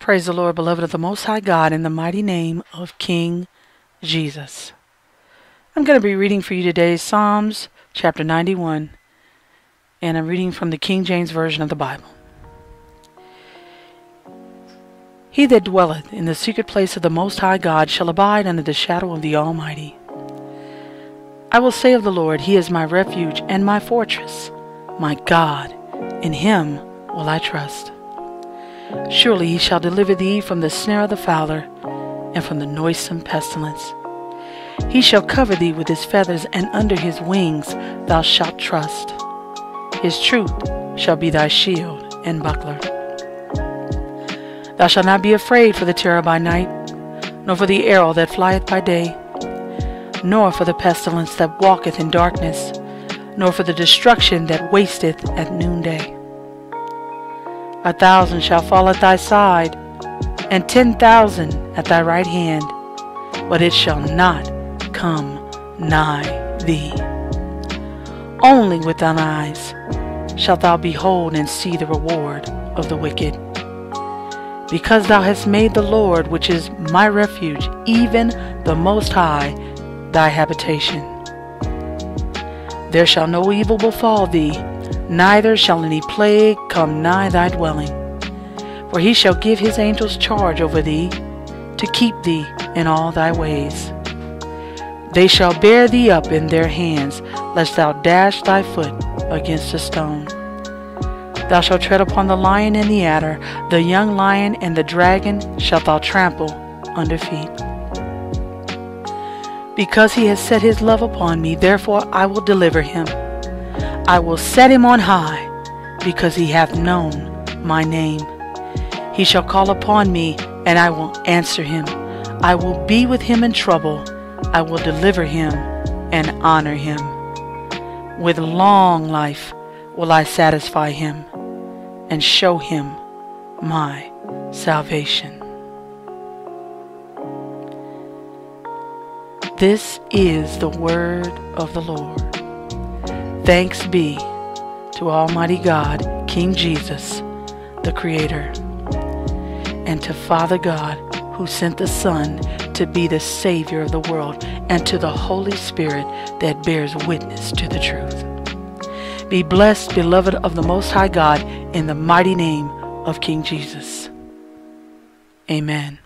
Praise the Lord, beloved of the Most High God, in the mighty name of King Jesus. I'm going to be reading for you today Psalms chapter 91, and I'm reading from the King James Version of the Bible. He that dwelleth in the secret place of the Most High God shall abide under the shadow of the Almighty. I will say of the Lord, He is my refuge and my fortress, my God, in Him will I trust. Surely He shall deliver thee from the snare of the fowler and from the noisome pestilence. He shall cover thee with His feathers, and under His wings thou shalt trust. His truth shall be thy shield and buckler. Thou shalt not be afraid for the terror by night, nor for the arrow that flieth by day, nor for the pestilence that walketh in darkness, nor for the destruction that wasteth at noonday. A thousand shall fall at thy side, and ten thousand at thy right hand, but it shall not come nigh thee. Only with thine eyes shalt thou behold and see the reward of the wicked because thou hast made the Lord, which is my refuge, even the Most High, thy habitation. There shall no evil befall thee, neither shall any plague come nigh thy dwelling. For he shall give his angels charge over thee, to keep thee in all thy ways. They shall bear thee up in their hands, lest thou dash thy foot against a stone. Thou shalt tread upon the lion and the adder, the young lion and the dragon shalt thou trample under feet. Because he has set his love upon me, therefore I will deliver him. I will set him on high, because he hath known my name. He shall call upon me, and I will answer him. I will be with him in trouble. I will deliver him and honor him. With long life will I satisfy him and show him my salvation. This is the word of the Lord. Thanks be to Almighty God, King Jesus, the Creator, and to Father God, who sent the Son to be the Savior of the world, and to the Holy Spirit that bears witness to the truth. Be blessed, beloved of the Most High God, in the mighty name of King Jesus. Amen.